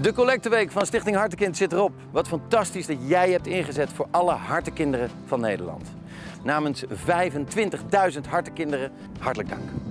De collecteweek van Stichting Hartekind zit erop. Wat fantastisch dat jij hebt ingezet voor alle Hartenkinderen van Nederland. Namens 25.000 Hartenkinderen. hartelijk dank.